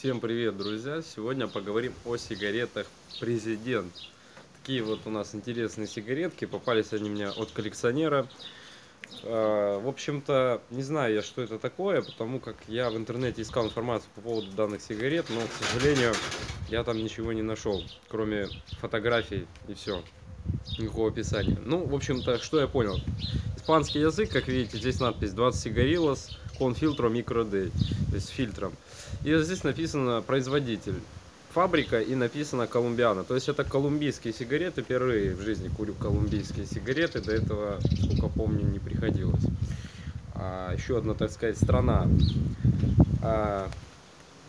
Всем привет, друзья! Сегодня поговорим о сигаретах Президент. Такие вот у нас интересные сигаретки. Попались они мне от коллекционера. А, в общем-то, не знаю я, что это такое, потому как я в интернете искал информацию по поводу данных сигарет, но, к сожалению, я там ничего не нашел, кроме фотографий и все. Никакого описания. Ну, в общем-то, что я понял. Испанский язык, как видите, здесь надпись 20 сигарилос, micro day, то есть фильтром. И здесь написано производитель. Фабрика и написано Колумбиана. То есть это колумбийские сигареты. Впервые в жизни курю колумбийские сигареты. До этого, сколько помню, не приходилось. А, еще одна, так сказать, страна. А,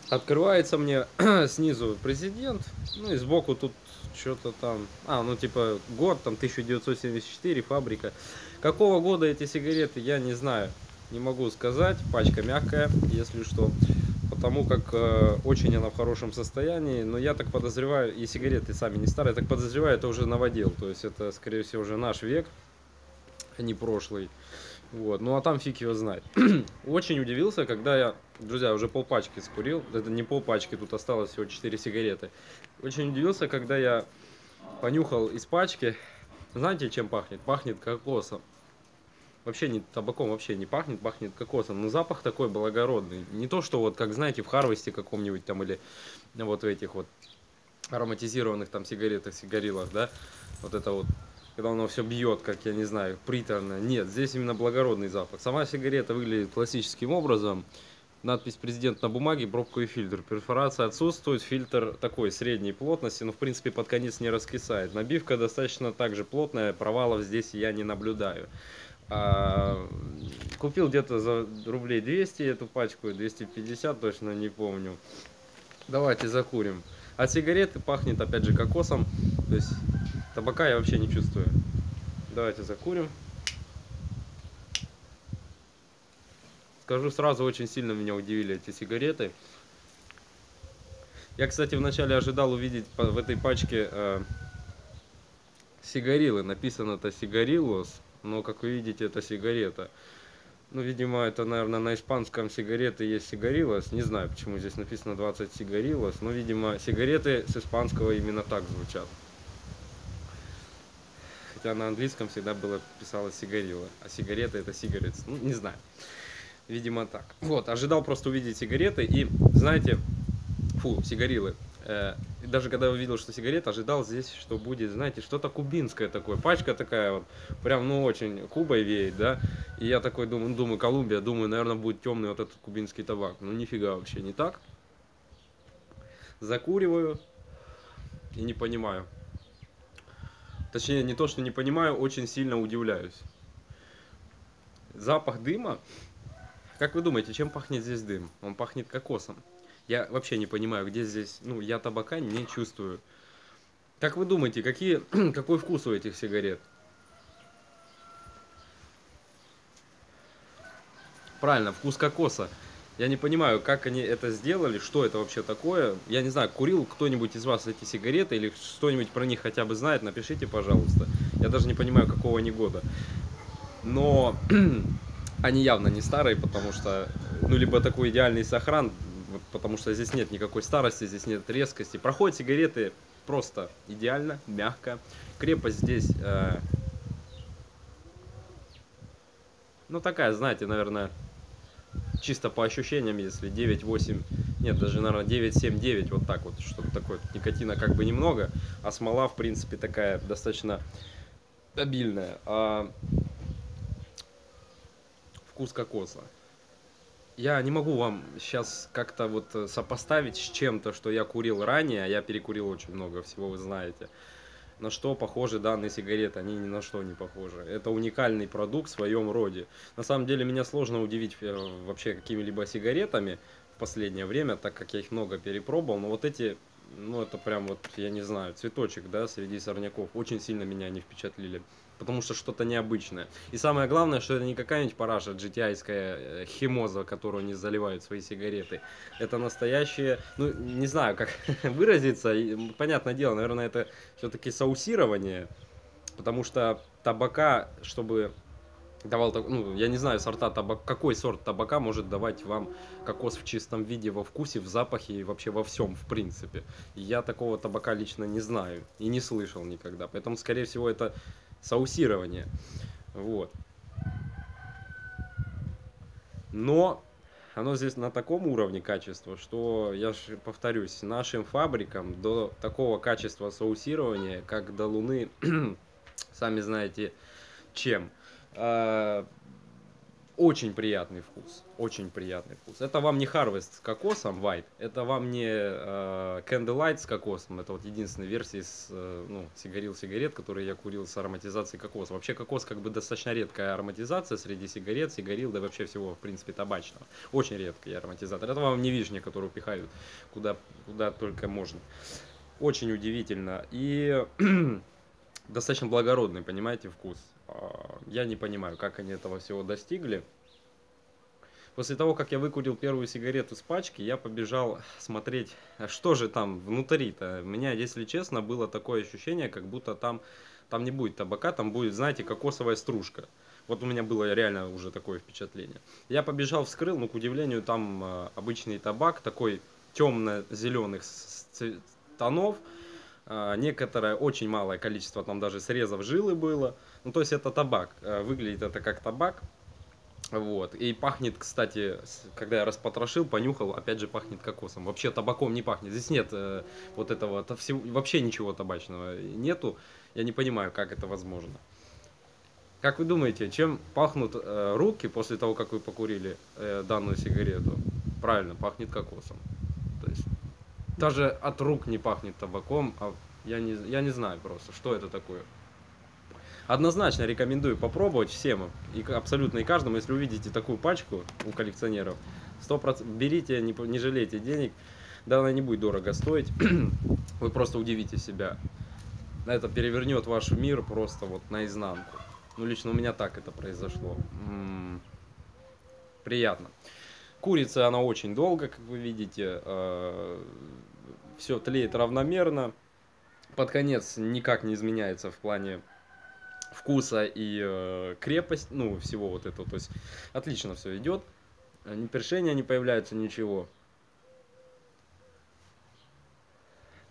открывается мне снизу президент. Ну и сбоку тут что-то там. А, ну типа год, там 1974, фабрика. Какого года эти сигареты, я не знаю. Не могу сказать. Пачка мягкая, если что потому как э, очень она в хорошем состоянии. Но я так подозреваю, и сигареты сами не старые, я так подозреваю, это уже новодел. То есть это, скорее всего, уже наш век, а не прошлый. Вот. Ну а там фиг его знает. очень удивился, когда я, друзья, уже полпачки скурил. Это не полпачки, тут осталось всего 4 сигареты. Очень удивился, когда я понюхал из пачки. Знаете, чем пахнет? Пахнет кокосом вообще не табаком вообще не пахнет, пахнет кокосом. Но запах такой благородный. Не то, что вот, как знаете, в Харвесте каком-нибудь там или вот в этих вот ароматизированных там сигаретах, сигарилах, да, вот это вот, когда оно все бьет, как я не знаю, приторно. Нет, здесь именно благородный запах. Сама сигарета выглядит классическим образом. Надпись «Президент» на бумаге, пробку и фильтр. Перфорация отсутствует, фильтр такой средней плотности, но в принципе под конец не раскисает. Набивка достаточно также плотная, провалов здесь я не наблюдаю. А, купил где-то за рублей 200 эту пачку, 250 точно не помню. Давайте закурим. А сигареты пахнет опять же кокосом. То есть табака я вообще не чувствую. Давайте закурим. Скажу сразу, очень сильно меня удивили эти сигареты. Я, кстати, вначале ожидал увидеть в этой пачке э, сигарилы. Написано-то сигарилос но, как вы видите, это сигарета. Ну, видимо, это, наверное, на испанском сигареты есть сигарилос. Не знаю, почему здесь написано 20 сигарилос, но, видимо, сигареты с испанского именно так звучат. Хотя на английском всегда было писалось сигарила, а сигареты это сигарет. Ну, не знаю. Видимо, так. Вот, ожидал просто увидеть сигареты и, знаете, фу, сигарилы. Э, даже когда увидел, что сигарета, ожидал здесь, что будет, знаете, что-то кубинское такое. Пачка такая вот, прям, ну, очень Кубой веет, да. И я такой думаю, думаю, Колумбия, думаю, наверное, будет темный вот этот кубинский табак. Ну, нифига вообще не так. Закуриваю и не понимаю. Точнее, не то, что не понимаю, очень сильно удивляюсь. Запах дыма. Как вы думаете, чем пахнет здесь дым? Он пахнет кокосом. Я вообще не понимаю, где здесь... Ну, я табака не чувствую. Как вы думаете, какие, какой вкус у этих сигарет? Правильно, вкус кокоса. Я не понимаю, как они это сделали, что это вообще такое. Я не знаю, курил кто-нибудь из вас эти сигареты или что-нибудь про них хотя бы знает, напишите, пожалуйста. Я даже не понимаю, какого они года. Но они явно не старые, потому что, ну, либо такой идеальный сохран, потому что здесь нет никакой старости, здесь нет резкости. Проходят сигареты просто идеально, мягко. Крепость здесь, э, ну такая, знаете, наверное, чисто по ощущениям, если 9-8, нет, даже, наверное, 9-7-9, вот так вот, что-то такое. Никотина как бы немного, а смола, в принципе, такая достаточно обильная. А вкус кокоса я не могу вам сейчас как-то вот э, сопоставить с чем-то, что я курил ранее, а я перекурил очень много всего, вы знаете. На что похожи данные сигареты? Они ни на что не похожи. Это уникальный продукт в своем роде. На самом деле меня сложно удивить э, вообще какими-либо сигаретами в последнее время, так как я их много перепробовал. Но вот эти, ну это прям вот, я не знаю, цветочек, да, среди сорняков. Очень сильно меня они впечатлили потому что что-то необычное. И самое главное, что это не какая-нибудь параша GTI-ская э, химоза, которую они заливают свои сигареты. Это настоящее, ну, не знаю, как выразиться, понятное дело, наверное, это все-таки саусирование, потому что табака, чтобы давал, ну, я не знаю сорта табака, какой сорт табака может давать вам кокос в чистом виде, во вкусе, в запахе и вообще во всем, в принципе. Я такого табака лично не знаю и не слышал никогда. Поэтому, скорее всего, это саусирование. Вот. Но оно здесь на таком уровне качества, что, я же повторюсь, нашим фабрикам до такого качества соусирования, как до Луны, сами знаете, чем. А, очень приятный вкус, очень приятный вкус. Это вам не Harvest с кокосом White, это вам не э, Candlelight с кокосом, это вот единственная версия из э, ну, сигарил сигарет, которые я курил с ароматизацией кокоса. Вообще кокос как бы достаточно редкая ароматизация среди сигарет, сигарил, да вообще всего в принципе табачного. Очень редкий ароматизатор. Это вам не вишня, которую пихают куда, куда только можно. Очень удивительно. И достаточно благородный, понимаете, вкус. А, я не понимаю, как они этого всего достигли. После того, как я выкурил первую сигарету с пачки, я побежал смотреть, что же там внутри-то. У меня, если честно, было такое ощущение, как будто там, там не будет табака, там будет, знаете, кокосовая стружка. Вот у меня было реально уже такое впечатление. Я побежал, вскрыл, но, к удивлению, там а, обычный табак, такой темно-зеленых тонов, некоторое, очень малое количество, там даже срезов жилы было – ну, то есть это табак. Э, выглядит это как табак. Вот. И пахнет, кстати, когда я распотрошил, понюхал, опять же пахнет кокосом. Вообще табаком не пахнет. Здесь нет э, вот этого, то всего, вообще ничего табачного нету. Я не понимаю, как это возможно. Как вы думаете, чем пахнут э, руки после того, как вы покурили э, данную сигарету? Правильно, пахнет кокосом. Даже от рук не пахнет табаком, а я не, я не знаю просто, что это такое. Однозначно рекомендую попробовать всем, и абсолютно и каждому, если увидите такую пачку у коллекционеров, 100%, берите, не, не жалейте денег, да она не будет дорого стоить, вы просто удивите себя. Это перевернет ваш мир просто вот наизнанку. Ну, лично у меня так это произошло. М-м-м. Приятно. Курица, она очень долго, как вы видите. Э- все тлеет равномерно. Под конец никак не изменяется в плане вкуса и э, крепость, ну, всего вот этого. То есть отлично все идет. Ни першения не появляются, ничего.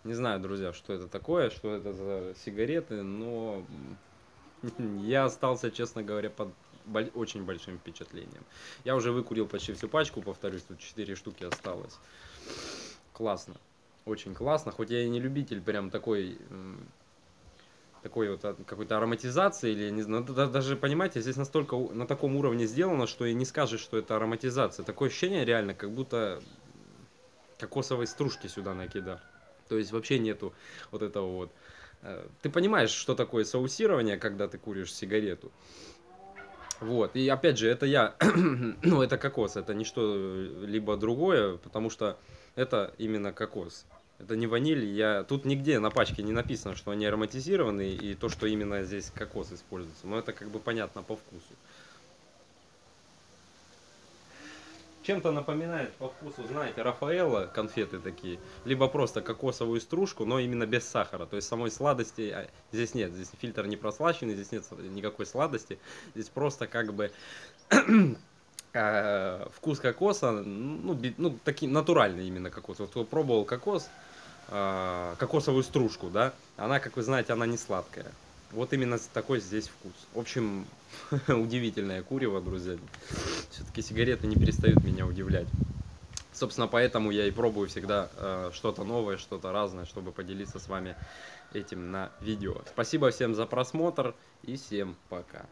Не знаю, друзья, что это такое, что это за сигареты, но я остался, честно говоря, под очень большим впечатлением. Я уже выкурил почти всю пачку, повторюсь, тут 4 штуки осталось. Классно. Очень классно, хоть я и не любитель прям такой такой вот какой-то ароматизации или не знаю, даже понимаете, здесь настолько на таком уровне сделано, что и не скажешь, что это ароматизация. Такое ощущение реально, как будто кокосовой стружки сюда накидал. То есть вообще нету вот этого вот. Э, ты понимаешь, что такое соусирование, когда ты куришь сигарету. Вот, и опять же, это я, ну, это кокос, это не что-либо другое, потому что это именно кокос. Это не ваниль. Я... Тут нигде на пачке не написано, что они ароматизированы, и то, что именно здесь кокос используется. Но это как бы понятно по вкусу. Чем-то напоминает по вкусу, знаете, Рафаэлла конфеты такие, либо просто кокосовую стружку, но именно без сахара. То есть самой сладости а, здесь нет, здесь фильтр не прослащенный, здесь нет никакой сладости. Здесь просто как бы э, вкус кокоса, ну, ну такие натуральный именно кокос. Вот кто пробовал кокос, э, кокосовую стружку, да, она, как вы знаете, она не сладкая. Вот именно такой здесь вкус. В общем, удивительное курево, друзья. Все-таки сигареты не перестают меня удивлять. Собственно, поэтому я и пробую всегда э, что-то новое, что-то разное, чтобы поделиться с вами этим на видео. Спасибо всем за просмотр и всем пока.